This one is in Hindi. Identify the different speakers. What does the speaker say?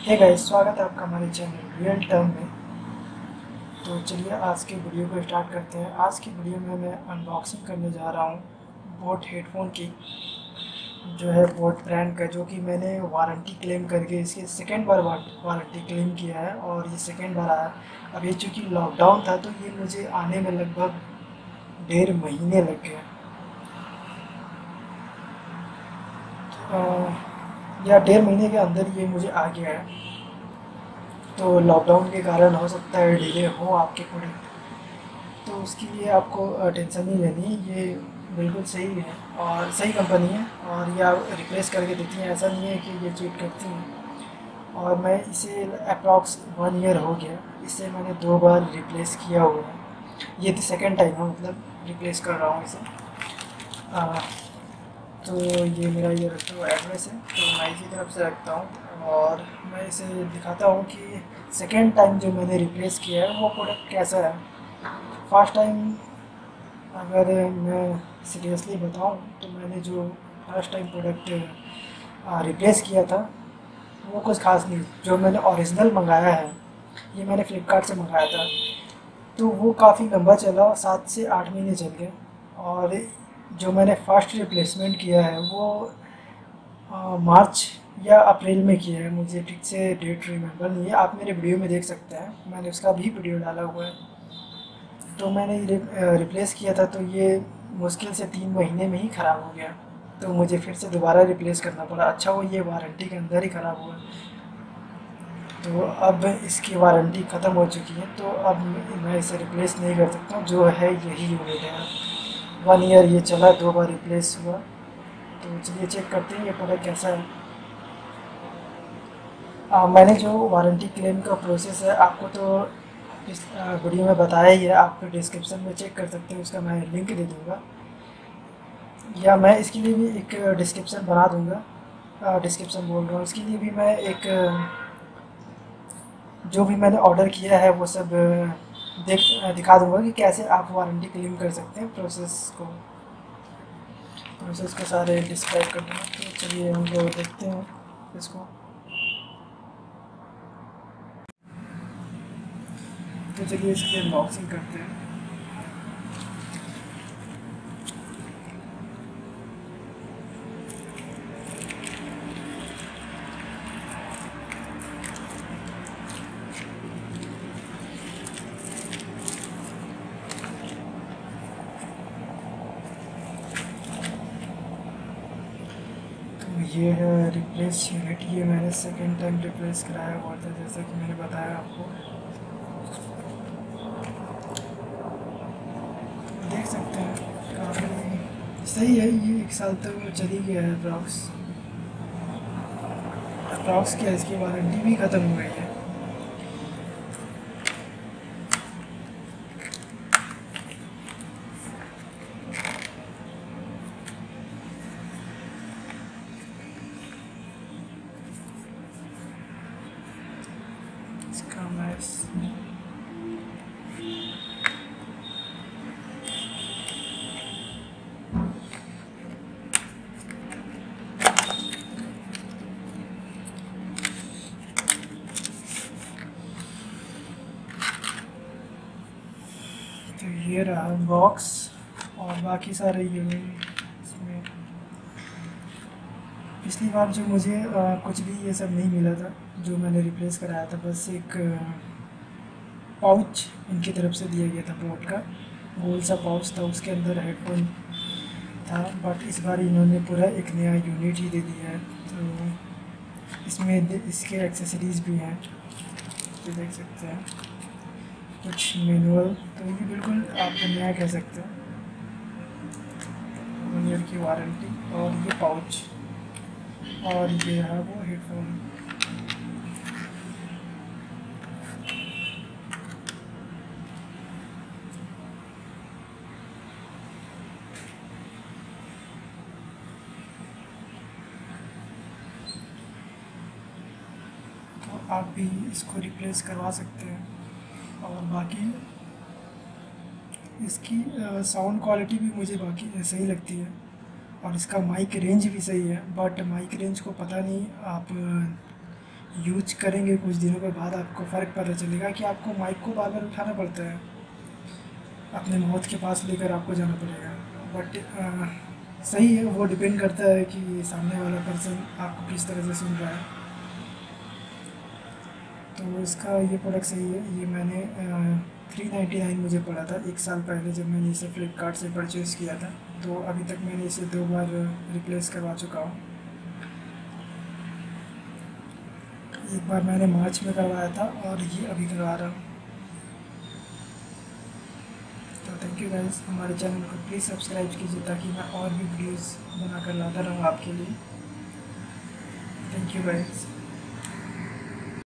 Speaker 1: हे गाइस स्वागत है आपका हमारे चैनल रियल टर्म में। तो चलिए आज के वीडियो को स्टार्ट करते हैं। आज की वीडियो में मैं अनबॉक्सिंग करने जा रहा हूँ बोट हेडफोन की, जो है बोट ब्रांड का, जो कि मैंने वारंटी क्लेम करके इसके सेकेंड बार वारंटी क्लेम किया है और ये सेकेंड बार आया अब ये चूँकि लॉकडाउन था तो ये मुझे आने में लगभग डेढ़ महीने लग गए। या डेढ़ महीने के अंदर ये मुझे आ गया है। तो लॉकडाउन के कारण हो सकता है डिले हो आपके प्रोडक्ट तो उसके लिए आपको टेंशन नहीं लेनी ये बिल्कुल सही है और सही कंपनी है और ये आप रिप्लेस करके देती हैं। ऐसा नहीं है कि ये चीट करती हैं। और मैं इसे अप्रॉक्स वन ईयर हो गया। इससे मैंने दो बार रिप्लेस किया हुआ है। ये सेकेंड टाइम है मतलब रिप्लेस कर रहा हूँ इसे। आ, तो ये मेरा ये रखा हुआ एड्रेस है तो मैं इसी तरफ़ से रखता हूँ और मैं इसे दिखाता हूँ कि सेकेंड टाइम जो मैंने रिप्लेस किया है, वो प्रोडक्ट कैसा है। फ़र्स्ट टाइम अगर मैं सीरियसली बताऊँ तो मैंने जो फ़र्स्ट टाइम प्रोडक्ट रिप्लेस किया था, वो कुछ खास नहीं, जो मैंने ओरिजिनल मंगाया है, ये मैंने फ़्लिपकार्ट से मंगाया था। तो वो काफ़ी लंबा चला, सात से आठ महीने चल गए और जो मैंने फ़र्स्ट रिप्लेसमेंट किया है वो आ, मार्च या अप्रैल में किया है मुझे ठीक से डेट रिमेंबर नहीं है। आप मेरे वीडियो में देख सकते हैं मैंने उसका भी वीडियो डाला हुआ है। तो मैंने रिप्लेस किया था तो ये मुश्किल से तीन महीने में ही ख़राब हो गया। तो मुझे फिर से दोबारा रिप्लेस करना पड़ा। अच्छा वो ये वारंटी के अंदर ही ख़राब हुआ। तो अब इसकी वारंटी ख़त्म हो चुकी है तो अब मैं इसे रिप्लेस नहीं कर सकता जो है यही यूनिट है। वन ईयर ये चला दो बार रिप्लेस हुआ। तो चलिए चेक करते हैं ये प्रोडक्ट कैसा है। आ, मैंने जो वारंटी क्लेम का प्रोसेस है आपको तो इस वीडियो में बताया ही है आप डिस्क्रिप्शन में चेक कर सकते हैं उसका मैं लिंक दे दूँगा। या मैं इसके लिए भी एक डिस्क्रिप्शन बना दूँगा। डिस्क्रिप्शन बोल रहा हूँ इसके लिए भी मैं एक जो भी मैंने ऑर्डर किया है वो सब देख, दिखा दूँगा कि कैसे आप वारंटी क्लेम कर सकते हैं प्रोसेस को। प्रोसेस को सारे डिस्क्राइब कर दूँगा। तो चलिए हम लोग देखते हैं इसको। तो चलिए इसकी अनबॉक्सिंग करते हैं। ये है रिप्लेस यूनिट ये मैंने सेकेंड टाइम रिप्लेस कराया हुआ था, जैसा कि मैंने बताया आपको। देख सकते हैं, काफ़ी सही है, ये एक साल तक चली गया है ब्रॉक्स ब्रॉक्स क्या इसकी वारंटी भी ख़त्म हो गई है। Nice. तो ये रहा बॉक्स और बाकी सारे ये इसमें पिछली बार जो मुझे आ, कुछ भी ये सब नहीं मिला था जो मैंने रिप्लेस कराया था बस एक पाउच इनकी तरफ़ से दिया गया था बोट का। गोल सा पाउच था उसके अंदर हेडफोन था बट इस बार इन्होंने पूरा एक नया यूनिट ही दे दिया है। तो इसमें इसके एक्सेसरीज़ भी हैं ये देख सकते हैं। कुछ मैनुअल तो ये बिल्कुल आप नया कह सकते हैं। वन ईयर की वारंटी और ये पाउच और ये है वो हेडफोन तो आप भी इसको रिप्लेस करवा सकते हैं। और बाकी इसकी साउंड क्वालिटी भी मुझे बाकी सही लगती है। और इसका माइक रेंज भी सही है बट माइक रेंज को पता नहीं आप यूज़ करेंगे कुछ दिनों के बाद आपको फ़र्क पता चलेगा कि आपको माइक को बार बार उठाना पड़ता है। अपने मौत के पास लेकर आपको जाना पड़ेगा। बट सही है, वो डिपेंड करता है कि सामने वाला पर्सन आपको किस तरह से सुन रहा है। तो इसका ये प्रोडक्ट सही है, ये मैंने थ्री नाइन्टी नाइन मुझे पड़ा था, एक साल पहले जब मैंने इसे फ़्लिपकार्ट से परचेज़ किया था। तो अभी तक मैंने इसे दो बार रिप्लेस करवा चुका हूँ। एक बार मैंने मार्च में करवाया था और ये अभी करवा रहा हूँ। तो थैंक यू गाइस हमारे चैनल को प्लीज़ सब्सक्राइब कीजिए ताकि मैं और भी वीडियोस बनाकर लाता रहूँ आपके लिए। Thank you guys